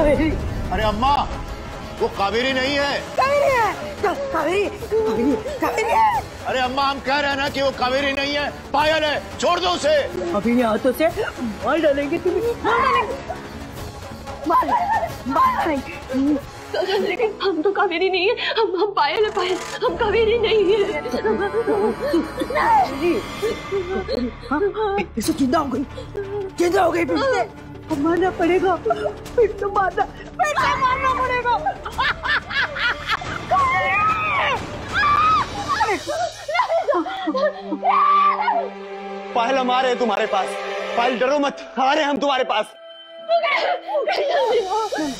कावेरी अरे अम्मा वो कावेरी नहीं है। कावेरी है? कावेरी कावेरी कावेरी है। अरे अम्मा हम कह रहे हैं ना कि वो कावेरी नहीं है। पायल है छोड़ दो उसे। अभी ये हाथों से मार डालेंगे तुम्हें। मार डालेंगे। मार मार डालेंगे। लेकिन हम तो कावेरी नहीं है। हम हम पायल है पायल। हम कावेरी नहीं है। हाँ, फिर से ज़िंदा हो गई। ज़िंदा हो गई से मारना पड़ेगा। फिर तो मारना फिर से मारना पड़ेगा। पायल हम आ रहे हैं तुम्हारे पास। पायल डरो मत आ रहे हैं हम तुम्हारे पास।